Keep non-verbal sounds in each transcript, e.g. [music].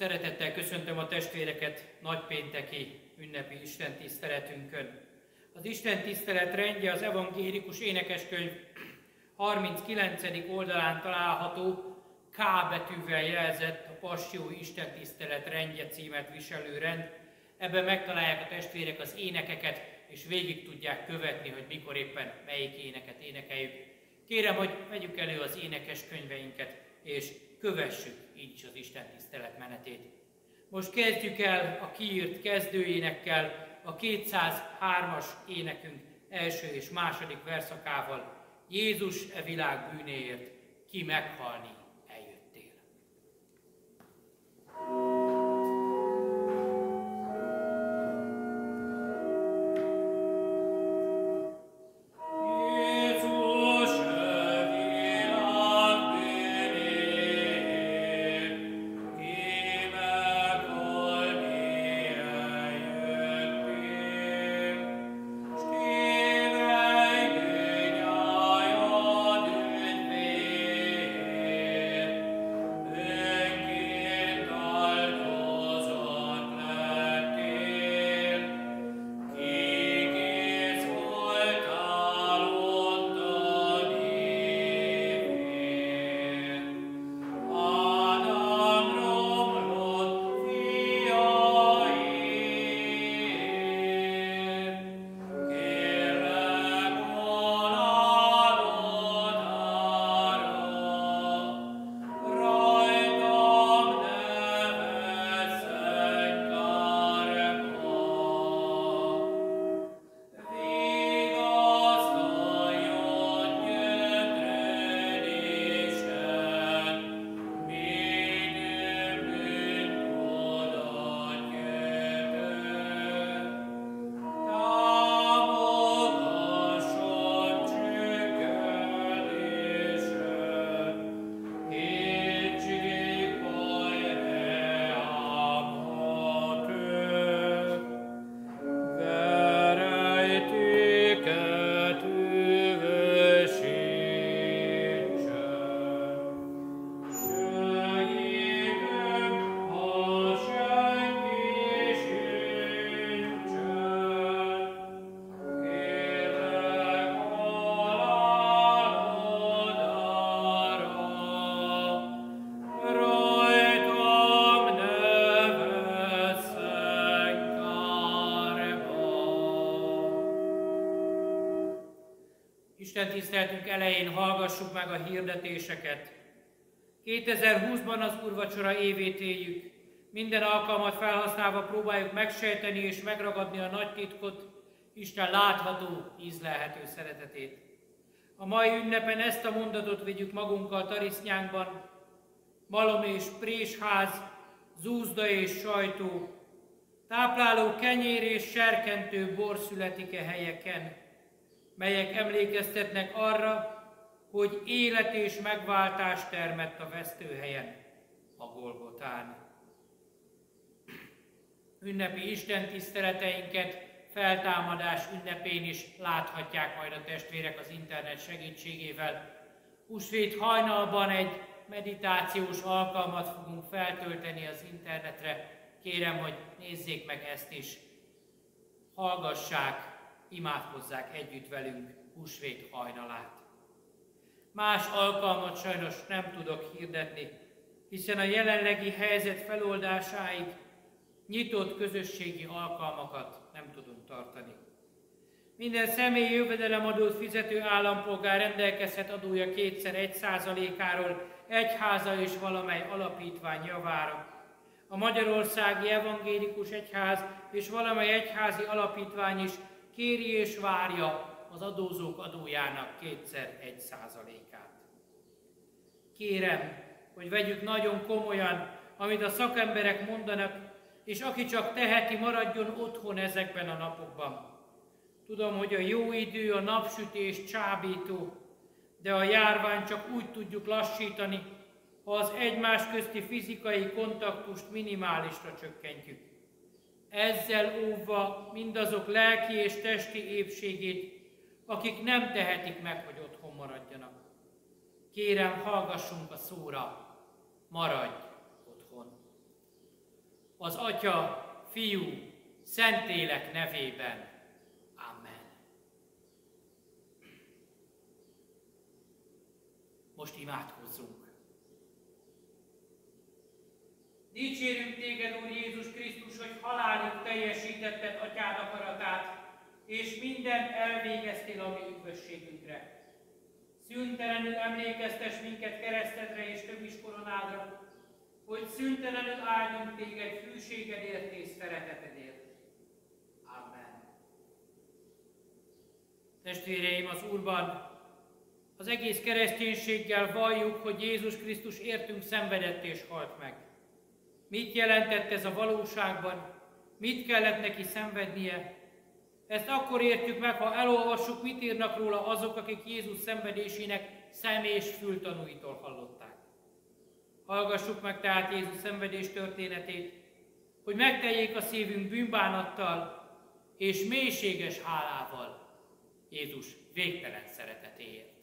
szeretettel köszöntöm a testvéreket nagypénteki ünnepi Isten tiszteletünkön. Az Isten tisztelet rendje az evangélikus énekeskönyv 39. oldalán található K betűvel jelzett a Passió Isten tisztelet rendje címet viselő rend. Ebben megtalálják a testvérek az énekeket, és végig tudják követni, hogy mikor éppen melyik éneket énekeljük. Kérem, hogy vegyük elő az énekes könyveinket, és kövessük így is az Isten tisztelet menetét. Most kezdjük el a kiírt kezdőénekkel, a 203-as énekünk első és második verszakával. Jézus e világ bűnéért ki meghalni tiszteltünk elején hallgassuk meg a hirdetéseket. 2020-ban az Urvacsora évét éljük. Minden alkalmat felhasználva próbáljuk megsejteni és megragadni a nagy titkot, Isten látható, ízlelhető szeretetét. A mai ünnepen ezt a mondatot vigyük magunkkal tarisznyánkban. Malom és présház, zúzda és sajtó, tápláló kenyér és serkentő bor születik-e helyeken melyek emlékeztetnek arra, hogy élet és megváltás termett a vesztőhelyen, a Golgotán. Ünnepi Isten tiszteleteinket feltámadás ünnepén is láthatják majd a testvérek az internet segítségével. Húsvét hajnalban egy meditációs alkalmat fogunk feltölteni az internetre. Kérem, hogy nézzék meg ezt is. Hallgassák imádkozzák együtt velünk húsvét hajnalát. Más alkalmat sajnos nem tudok hirdetni, hiszen a jelenlegi helyzet feloldásáig nyitott közösségi alkalmakat nem tudunk tartani. Minden személy jövedelemadót fizető állampolgár rendelkezhet adója kétszer egy százalékáról egyháza és valamely alapítvány javára. A Magyarországi Evangélikus Egyház és valamely egyházi alapítvány is kéri és várja az adózók adójának kétszer egy százalékát. Kérem, hogy vegyük nagyon komolyan, amit a szakemberek mondanak, és aki csak teheti, maradjon otthon ezekben a napokban. Tudom, hogy a jó idő, a napsütés csábító, de a járvány csak úgy tudjuk lassítani, ha az egymás közti fizikai kontaktust minimálisra csökkentjük ezzel óvva mindazok lelki és testi épségét, akik nem tehetik meg, hogy otthon maradjanak. Kérem, hallgassunk a szóra, maradj otthon. az Atya, Fiú, Szentélek nevében. Amen. Most imádkozzunk. Dicsérünk Téged, Úr Jézus Krisztus, hogy halálig teljesítetted Atyád akaratát, és minden elvégeztél a mi üdvösségünkre. Szüntelenül emlékeztes minket keresztedre és több koronádra, hogy szüntelenül áldjunk téged hűségedért és szeretetedért. Amen. Testvéreim, az Úrban az egész kereszténységgel valljuk, hogy Jézus Krisztus értünk szenvedett és halt meg. Mit jelentett ez a valóságban? Mit kellett neki szenvednie? Ezt akkor értjük meg, ha elolvassuk, mit írnak róla azok, akik Jézus szenvedésének szem és fültanúitól hallották. Hallgassuk meg tehát Jézus szenvedés történetét, hogy megteljék a szívünk bűnbánattal és mélységes hálával Jézus végtelen szeretetéért.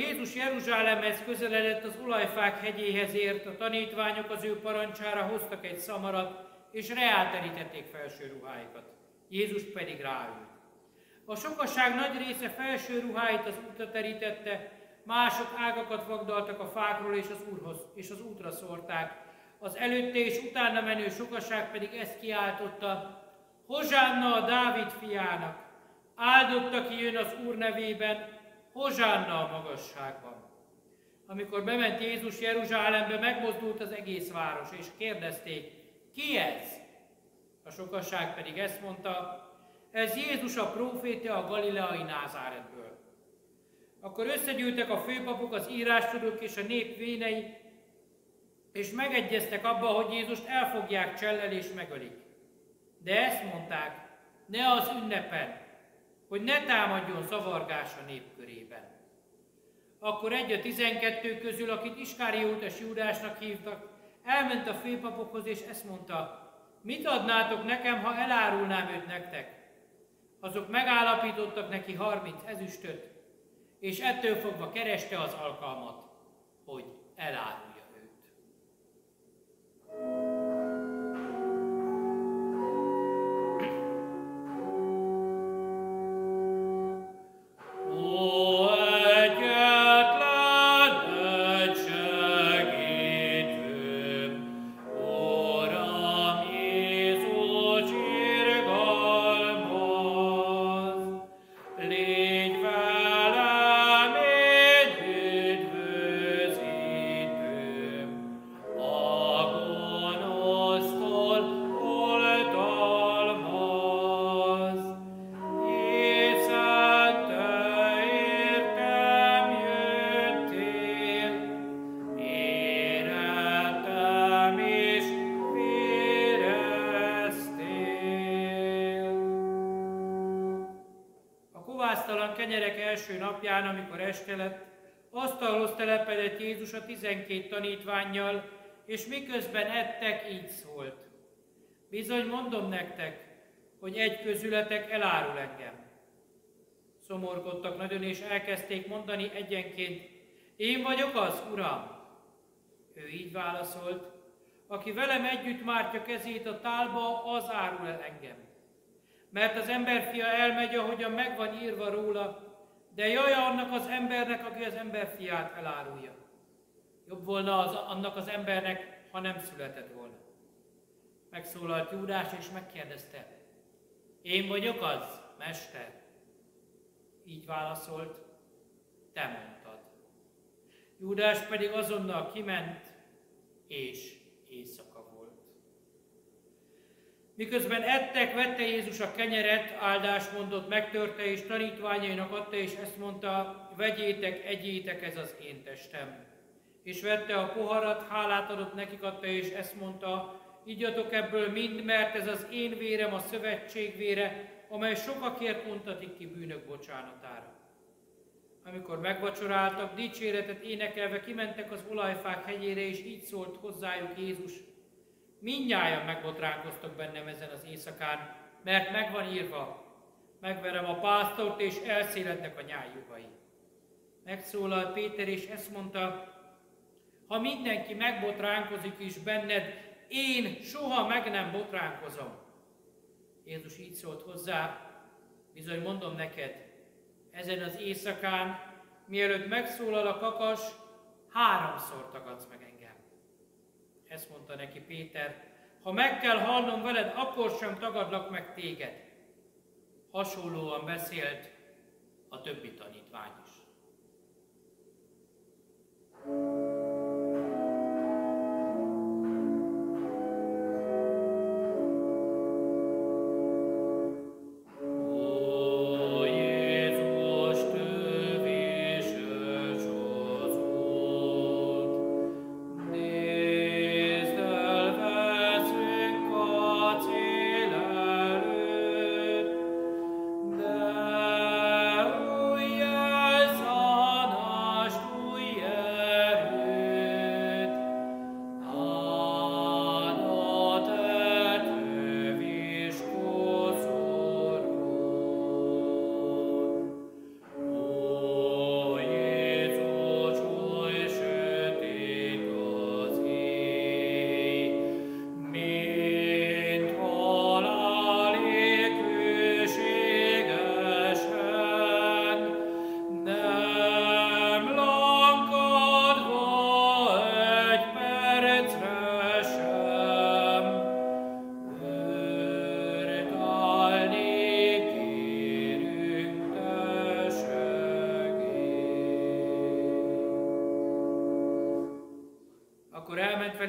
Jézus Jeruzsálemhez közeledett az olajfák hegyéhez ért, a tanítványok az ő parancsára hoztak egy szamarat, és reálterítették felső ruháikat. Jézus pedig ráült. A sokaság nagy része felső ruháit az útra terítette, mások ágakat vagdaltak a fákról és az, úrhoz, és az útra szórták. Az előtte és utána menő sokaság pedig ezt kiáltotta, Hozsánna a Dávid fiának, áldott, aki jön az Úr nevében, Hozsánna a magasságban. Amikor bement Jézus Jeruzsálembe, megmozdult az egész város, és kérdezték, ki ez? A sokasság pedig ezt mondta, ez Jézus a próféta a galileai Názáretből. Akkor összegyűltek a főpapok, az írástudók és a nép vénei, és megegyeztek abba, hogy Jézust elfogják csellel és megölik. De ezt mondták, ne az ünnepen, hogy ne támadjon zavargás a nép körében. Akkor egy a tizenkettő közül, akit Iskáriótes Júdásnak hívtak, elment a főpapokhoz, és ezt mondta, mit adnátok nekem, ha elárulnám őt nektek? Azok megállapítottak neki harminc ezüstöt, és ettől fogva kereste az alkalmat, hogy elárulja amikor este lett, asztalhoz telepedett Jézus a tizenkét tanítványjal, és miközben ettek, így szólt. Bizony mondom nektek, hogy egy közületek elárul engem. Szomorkodtak nagyon, és elkezdték mondani egyenként, én vagyok az, Uram. Ő így válaszolt, aki velem együtt mártja kezét a tálba, az árul el engem. Mert az emberfia elmegy, ahogyan megvan írva róla, De jaj annak az embernek, aki az ember fiát elárulja. Jobb volna az, annak az embernek, ha nem született volna. Megszólalt Júdás és megkérdezte, én vagyok az, mester? Így válaszolt, te mondtad. Júdás pedig azonnal kiment, és éjszaka volt. Miközben ettek, vette Jézus a kenyeret, áldás mondott, megtörte, és tanítványainak adta, és ezt mondta, vegyétek, egyétek, ez az én testem. És vette a poharat, hálát adott nekik, adta, és ezt mondta, igyatok ebből mind, mert ez az én vérem, a szövetség vére, amely sokakért untatik ki bűnök bocsánatára. Amikor megvacsoráltak, dicséretet énekelve kimentek az olajfák hegyére, és így szólt hozzájuk Jézus, Mindnyájan megbotránkoztok bennem ezen az éjszakán, mert megvan írva, megverem a pásztort, és elszélednek a nyájugai. Megszólalt Péter, és ezt mondta, ha mindenki megbotránkozik is benned, én soha meg nem botránkozom. Jézus így szólt hozzá, bizony mondom neked, ezen az éjszakán, mielőtt megszólal a kakas, háromszor tagadsz meg engem. Ezt mondta neki Péter, ha meg kell hallnom veled, akkor sem tagadlak meg téged. Hasonlóan beszélt a többi tanítvány is. thank you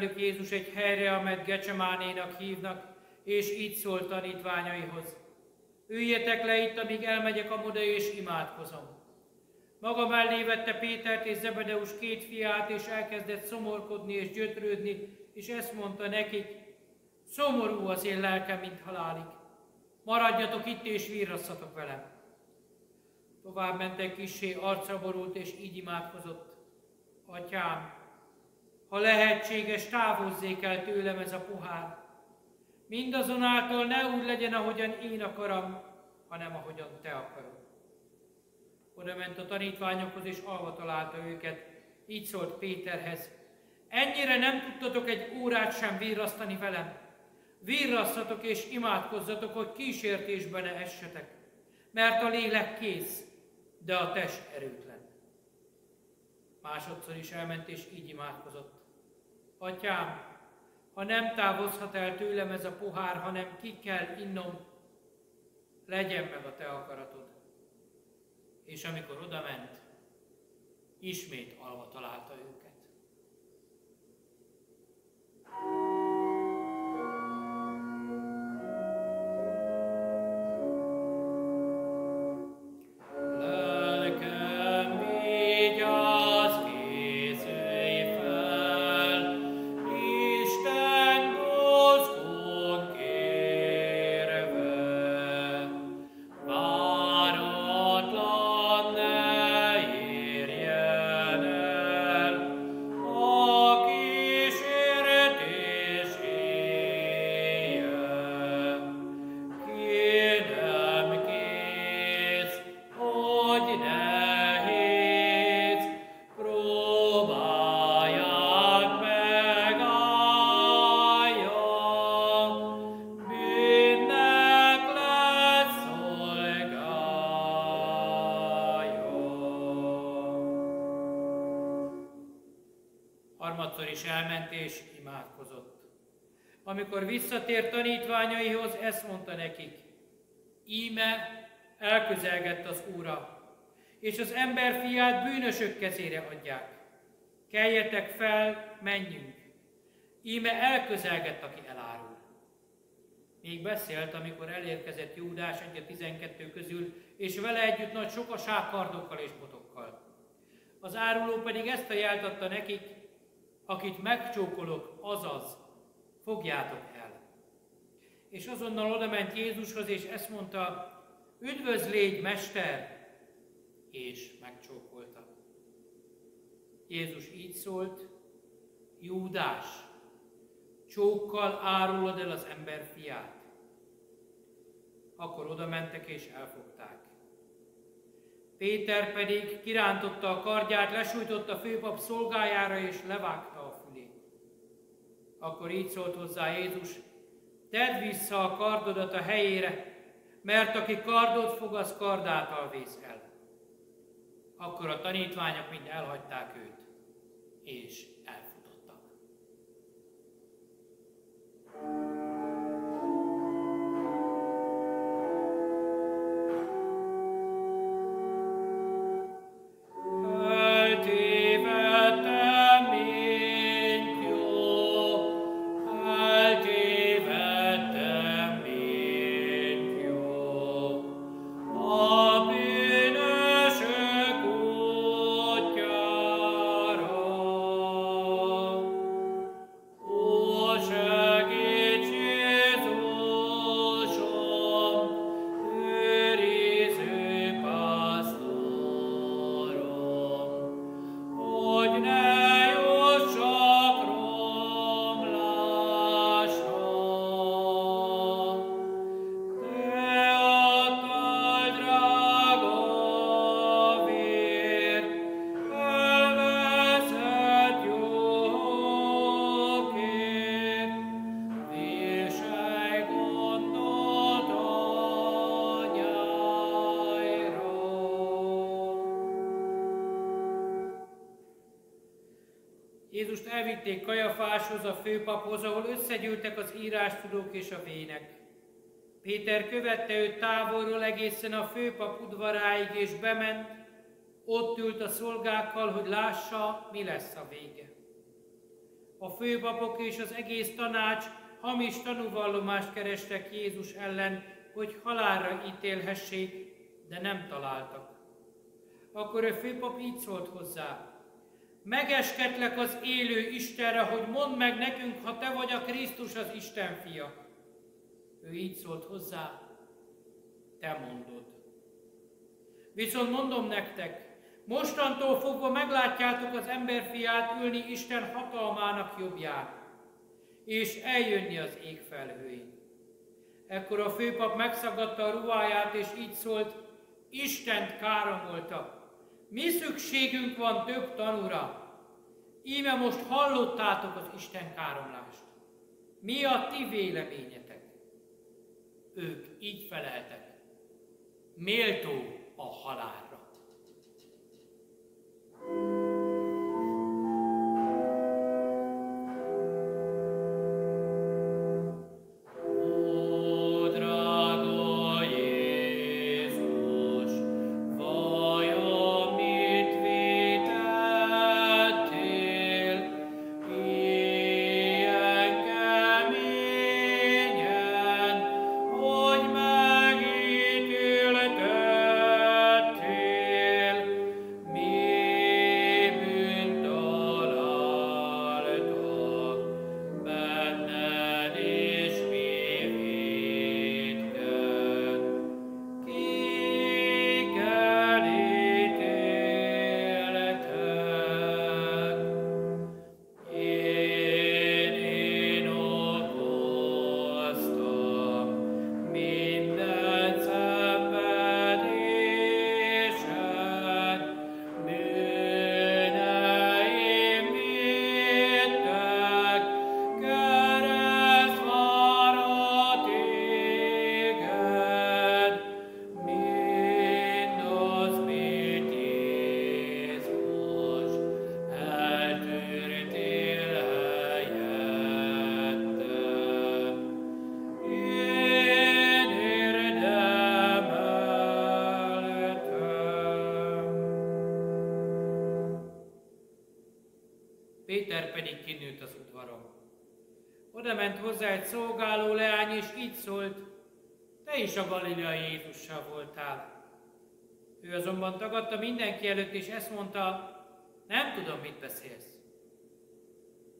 velük Jézus egy helyre, amelyet Gecsemánénak hívnak, és így szólt tanítványaihoz. Üljetek le itt, amíg elmegyek a moda és imádkozom. Maga mellé vette Pétert és Zebedeus két fiát, és elkezdett szomorkodni és gyötrődni, és ezt mondta nekik, szomorú az én lelkem, mint halálig. Maradjatok itt és virrasszatok velem. Tovább mentek kisé, arcra borult, és így imádkozott. Atyám, ha lehetséges, távozzék el tőlem ez a pohár. Mindazonáltal ne úgy legyen, ahogyan én akarom, hanem ahogyan te akarod. Oda ment a tanítványokhoz, és alva találta őket. Így szólt Péterhez. Ennyire nem tudtatok egy órát sem virrasztani velem. Virrasszatok és imádkozzatok, hogy kísértésben ne essetek. Mert a lélek kész, de a test erőtlen. Másodszor is elment, és így imádkozott. Atyám, ha nem távozhat el tőlem ez a pohár, hanem ki kell innom, legyen meg a te akaratod. És amikor odament, ismét alva találta őket. Amikor visszatért tanítványaihoz, ezt mondta nekik, íme elközelgett az Úra, és az ember fiát bűnösök kezére adják. Keljetek fel, menjünk. Íme elközelgett, aki elárul. Még beszélt, amikor elérkezett Júdás egy a tizenkettő közül, és vele együtt nagy sokaság kardokkal és botokkal. Az áruló pedig ezt a jelt adta nekik, akit megcsókolok, azaz, fogjátok el. És azonnal oda ment Jézushoz, és ezt mondta, üdvözlégy, Mester, és megcsókolta. Jézus így szólt, Júdás, csókkal árulod el az ember fiát. Akkor oda mentek és elfogták. Péter pedig kirántotta a kardját, lesújtotta a főpap szolgájára és levágta. Akkor így szólt hozzá Jézus, tedd vissza a kardodat a helyére, mert aki kardot fog, az kardáltal vész el. Akkor a tanítványok mind elhagyták őt, és elfutottak. Elvitték Kajafáshoz, a főpaphoz, ahol összegyűltek az írástudók és a vének. Péter követte őt távolról egészen a főpap udvaráig, és bement, ott ült a szolgákkal, hogy lássa, mi lesz a vége. A főpapok és az egész tanács hamis tanúvallomást kerestek Jézus ellen, hogy halálra ítélhessék, de nem találtak. Akkor a főpap így szólt hozzá, Megesketlek az élő Istenre, hogy mondd meg nekünk, ha te vagy a Krisztus az Isten fia. Ő így szólt hozzá, te mondod. Viszont mondom nektek, mostantól fogva meglátjátok az emberfiát ülni Isten hatalmának jobbján, és eljönni az ég felhőjén. Ekkor a főpap megszagadta a ruháját, és így szólt, Istent káromolta, mi szükségünk van több tanúra? Íme most hallottátok az Isten káromlást. Mi a ti véleményetek? Ők így feleltek. Méltó a halál. pedig szolgáló leány, és így szólt, te is a Galileai Jézussal voltál. Ő azonban tagadta mindenki előtt, és ezt mondta, nem tudom, mit beszélsz.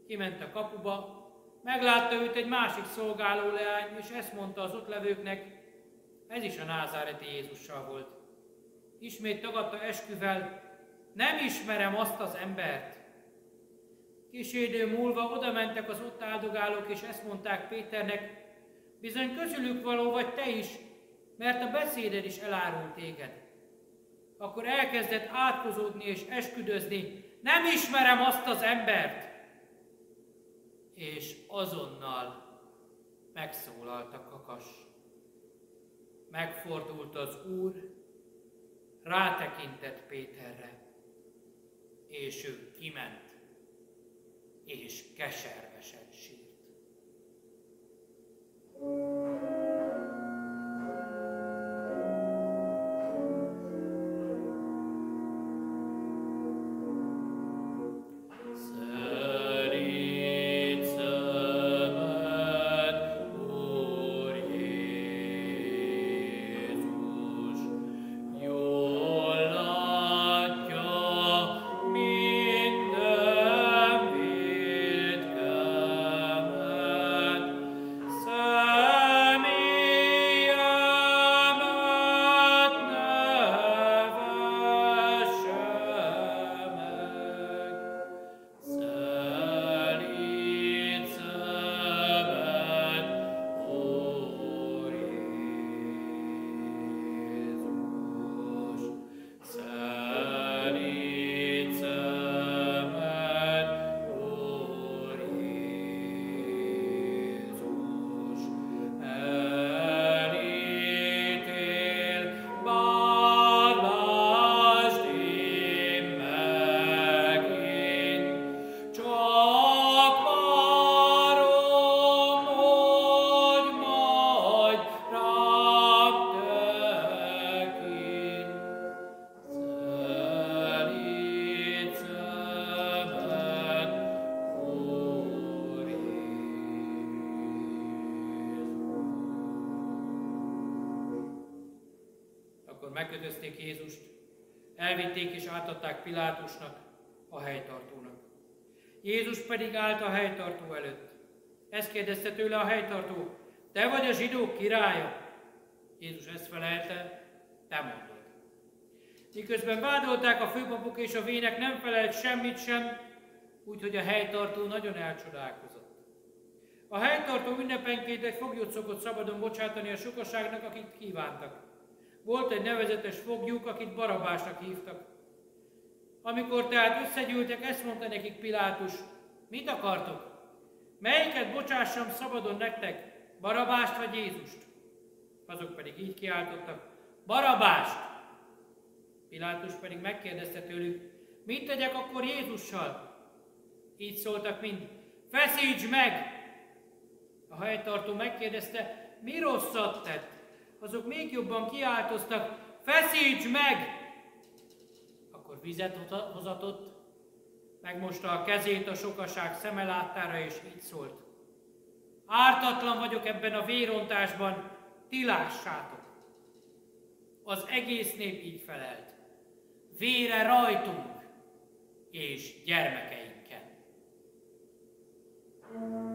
Kiment a kapuba, meglátta őt egy másik szolgáló leány, és ezt mondta az ott levőknek, ez is a názáreti Jézussal volt. Ismét tagadta esküvel, nem ismerem azt az embert. Kis idő múlva oda mentek az ott áldogálók, és ezt mondták Péternek, bizony közülük való vagy te is, mert a beszéded is elárul téged. Akkor elkezdett átkozódni és esküdözni, nem ismerem azt az embert. És azonnal megszólalt a kakas. Megfordult az Úr, rátekintett Péterre, és ő kiment, és keservesen sírt. megkötözték elvitték és átadták Pilátusnak, a helytartónak. Jézus pedig állt a helytartó előtt. Ezt kérdezte tőle a helytartó, te vagy a zsidók királya? Jézus ezt felelte, te mondod. Miközben vádolták a főpapok és a vének nem felelt semmit sem, úgyhogy a helytartó nagyon elcsodálkozott. A helytartó ünnepenként egy foglyot szokott szabadon bocsátani a sokaságnak, akit kívántak. Volt egy nevezetes fogjuk, akit Barabásnak hívtak. Amikor tehát összegyűltek, ezt mondta nekik Pilátus, mit akartok? Melyiket bocsássam szabadon nektek, Barabást vagy Jézust? Azok pedig így kiáltottak, Barabást! Pilátus pedig megkérdezte tőlük, mit tegyek akkor Jézussal? Így szóltak mind, feszíts meg! A helytartó megkérdezte, mi rosszat tett? azok még jobban kiáltoztak, feszíts meg! Vizet hozatott, megmosta a kezét a sokaság szeme láttára, és így szólt. Ártatlan vagyok ebben a vérontásban, ti lássátok. Az egész nép így felelt. Vére rajtunk és gyermekeinken. thank you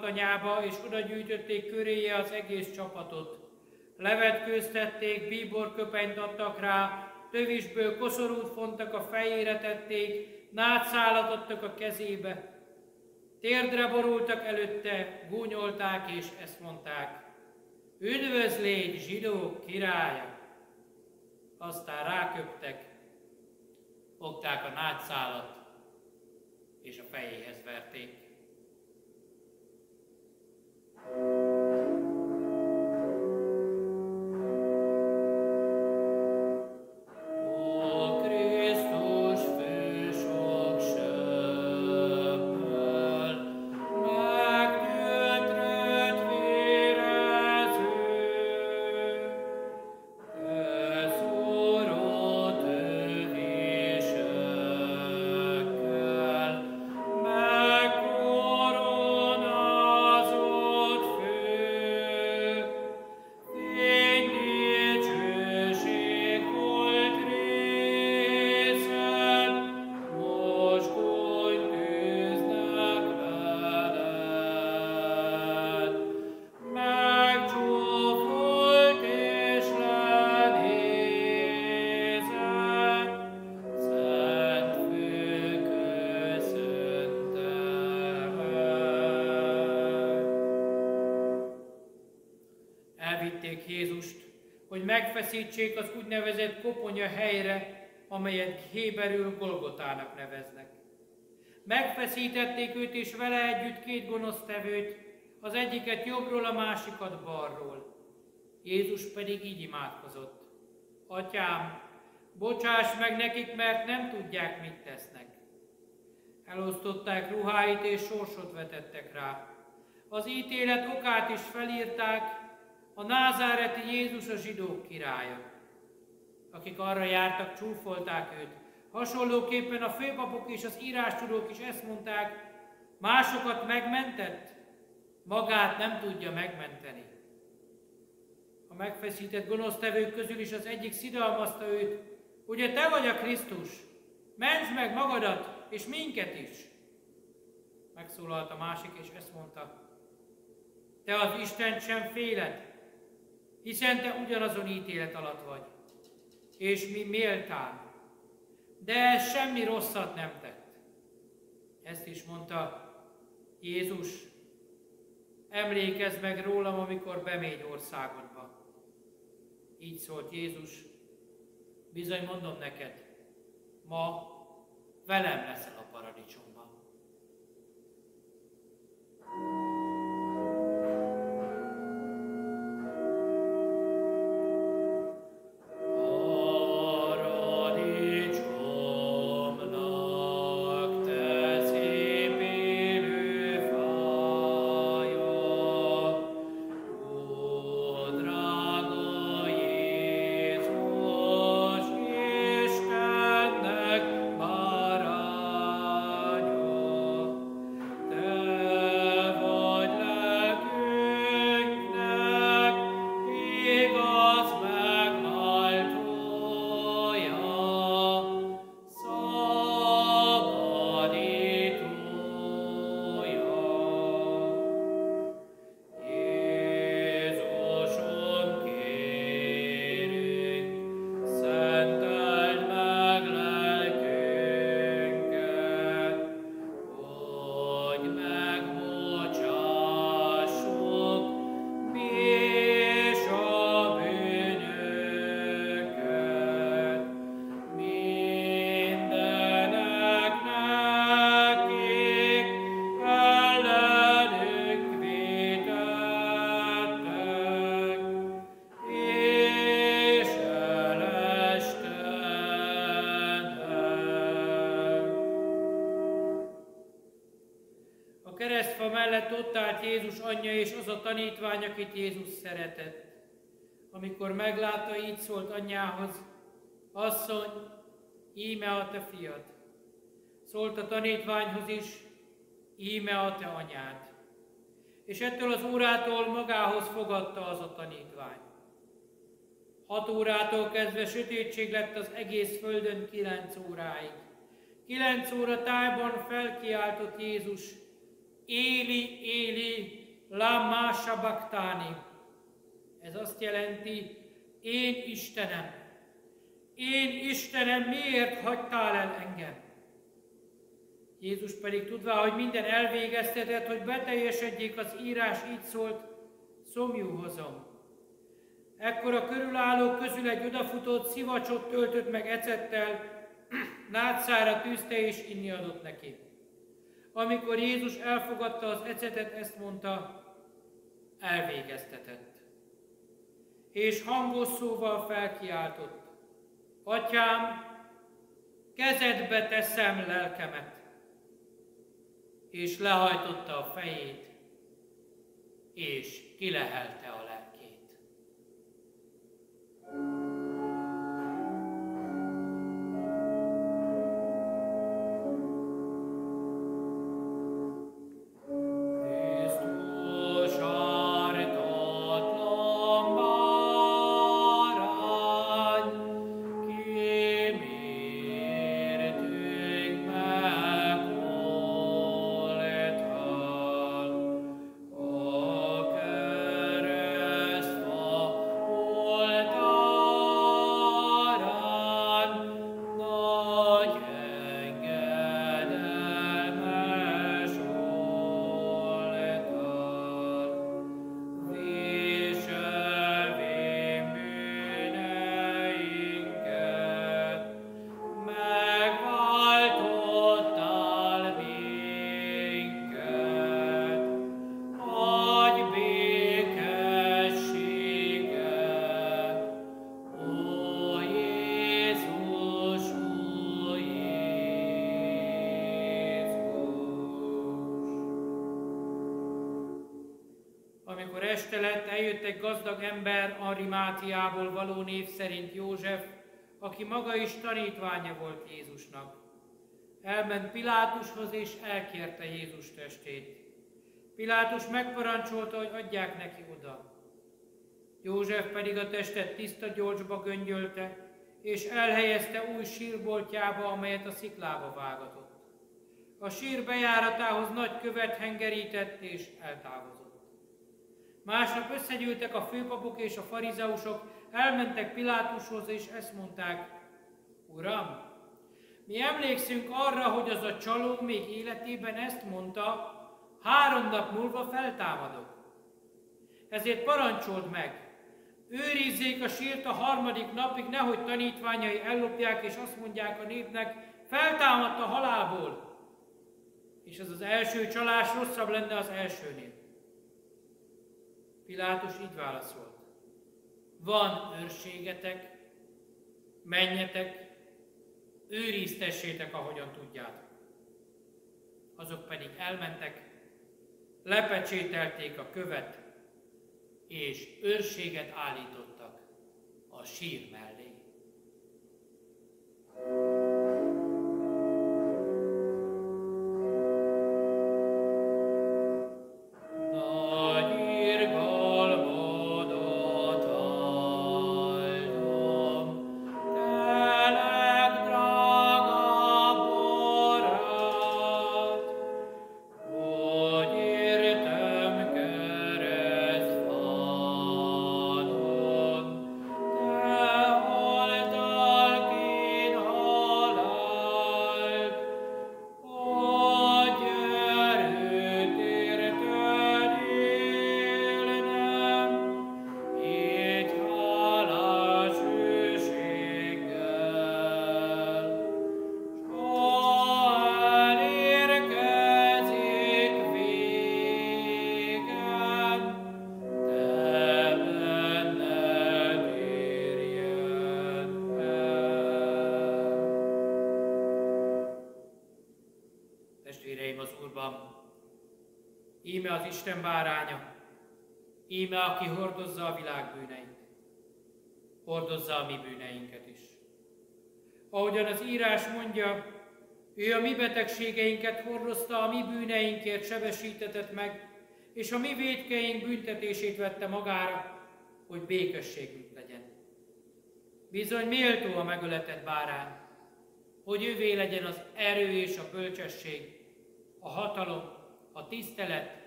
Jézust a laktanyába, és oda gyűjtötték köréje az egész csapatot. Levetkőztették, bíborköpenyt adtak rá, tövisből koszorút fontak a fejére tették, nátszálat adtak a kezébe. Térdre borultak előtte, gúnyolták és ezt mondták. Üdvözlégy, zsidók királya! Aztán ráköptek, fogták a nátszálat, és a fejéhez verték. Thank you. Megfeszítsék az úgynevezett koponya helyre, amelyet Héberül Golgotának neveznek. Megfeszítették őt és vele együtt két gonosztevőt, az egyiket jobbról, a másikat balról. Jézus pedig így imádkozott. Atyám, bocsáss meg nekik, mert nem tudják, mit tesznek. Elosztották ruháit és sorsot vetettek rá. Az ítélet okát is felírták, a názáreti Jézus a zsidók királya. Akik arra jártak, csúfolták őt. Hasonlóképpen a főpapok és az írástudók is ezt mondták, másokat megmentett, magát nem tudja megmenteni. A megfeszített gonosztevők közül is az egyik szidalmazta őt, ugye te vagy a Krisztus, mentsd meg magadat és minket is. Megszólalt a másik, és ezt mondta, te az Isten sem féled, hiszen te ugyanazon ítélet alatt vagy, és mi méltán. De semmi rosszat nem tett. Ezt is mondta Jézus, emlékezz meg rólam, amikor bemégy országodba. Így szólt Jézus, bizony mondom neked, ma velem leszel a paradicsomban. Anyja és az a tanítvány, akit Jézus szeretett. Amikor meglátta, így szólt anyjához, asszony, íme a te fiad. Szólt a tanítványhoz is, íme a te anyád. És ettől az órától magához fogadta az a tanítvány. Hat órától kezdve sötétség lett az egész földön kilenc óráig. Kilenc óra tájban felkiáltott Jézus, Éli, Éli, lama sabachthani. Ez azt jelenti, én Istenem, én Istenem, miért hagytál el engem? Jézus pedig tudva, hogy minden elvégeztetett, hogy beteljesedjék az írás, így szólt, szomjú hozom. Ekkor a körülállók közül egy odafutott szivacsot töltött meg ecettel, [clears throat] nátszára tűzte és inni adott neki. Amikor Jézus elfogadta az ecetet, ezt mondta, elvégeztetett. És hangos szóval felkiáltott, Atyám, kezedbe teszem lelkemet. És lehajtotta a fejét, és kilehelte a lelkét. Eljött egy gazdag ember Arimátiából való név szerint József, aki maga is tanítványa volt Jézusnak. Elment Pilátushoz és elkérte Jézus testét. Pilátus megparancsolta, hogy adják neki oda. József pedig a testet tiszta gyolcsba göngyölte, és elhelyezte új sírboltjába, amelyet a sziklába vágatott. A sír bejáratához nagy követ hengerített és eltávozott. Másnap összegyűltek a főpapok és a farizeusok, elmentek Pilátushoz, és ezt mondták, Uram, mi emlékszünk arra, hogy az a csaló még életében ezt mondta, három nap múlva feltámadok. Ezért parancsold meg, őrizzék a sírt a harmadik napig, nehogy tanítványai ellopják, és azt mondják a népnek, feltámadt a halálból. És ez az első csalás rosszabb lenne az elsőnél. Pilátus így válaszolt. Van őrségetek, menjetek, őriztessétek, ahogyan tudjátok. Azok pedig elmentek, lepecsételték a követ, és őrséget állítottak a sír mellé. Isten báránya, íme aki hordozza a világ bűneit, hordozza a mi bűneinket is. Ahogyan az írás mondja, ő a mi betegségeinket hordozta, a mi bűneinkért sebesítetett meg, és a mi védkeink büntetését vette magára, hogy békességünk legyen. Bizony méltó a megöletett bárány, hogy ővé legyen az erő és a bölcsesség, a hatalom, a tisztelet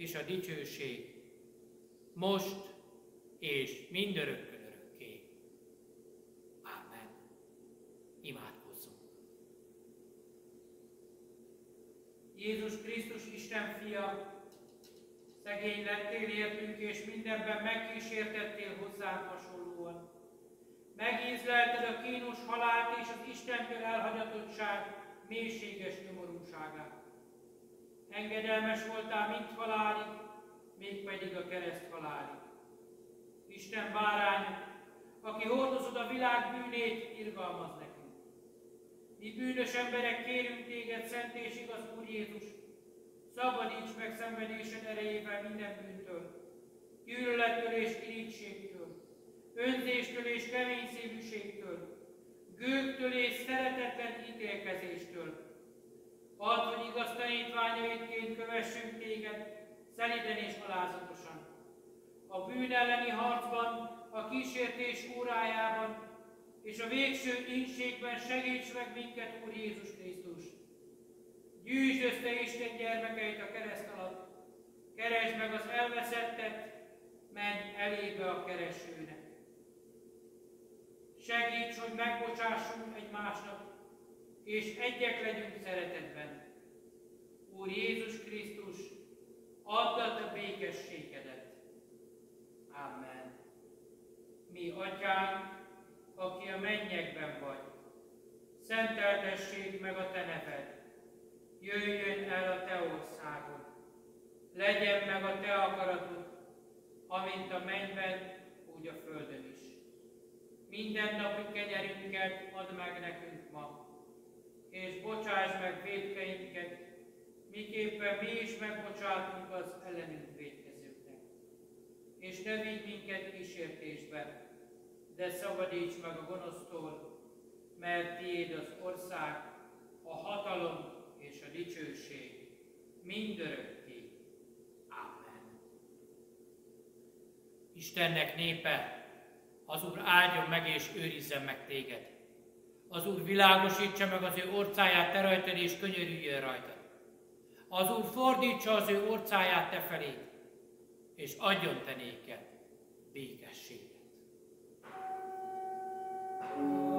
és a dicsőség, most és mindörökkön örökké. Ámen. Imádkozzunk. Jézus Krisztus Isten fia, szegény lettél értünk, és mindenben megkísértettél hozzánk hasonlóan. Megízlelted a kínos halált és az Istentől elhagyatottság mélységes nyomorúságát. Engedelmes voltál mint halálig, mégpedig a kereszt halálig. Isten báránya, aki hordozod a világ bűnét, irgalmaz nekünk. Mi bűnös emberek kérünk téged, szent és igaz Úr Jézus, szabadíts meg szenvedésed erejével minden bűntől, gyűlölettől és irítségtől, önzéstől és keményszívűségtől, gőktől és szeretetlen ítélkezéstől. Add, hogy igaz tanítványaidként kövessünk téged, szeliden és alázatosan. A bűn elleni harcban, a kísértés órájában, és a végső ínségben segíts meg minket, Úr Jézus Krisztus. Gyűjtsd össze Isten gyermekeit a kereszt alatt, keresd meg az elveszettet, menj elébe a keresőnek. Segíts, hogy megbocsássunk egymásnak, és egyek legyünk szeretetben. Úr Jézus Krisztus, add a békességedet. Amen. Mi, Atyánk, aki a mennyekben vagy, szenteltessék meg a Te neved, jöjjön el a Te országod, legyen meg a Te akaratod, amint a mennyben, úgy a földön is. Minden napi kenyerünket add meg nekünk ma, és bocsáss meg védkeinket, miképpen mi is megbocsátunk az ellenünk védkezőknek. És ne vigy minket kísértésbe, de szabadíts meg a gonosztól, mert tiéd az ország, a hatalom és a dicsőség mindörökké. Amen. Istennek népe, az Úr áldjon meg és őrizzen meg téged. Az Úr világosítsa meg az ő orcáját te rajtad, és könyörüljön rajtad. Az Úr fordítsa az ő orcáját te felé, és adjon te néked békességet. thank you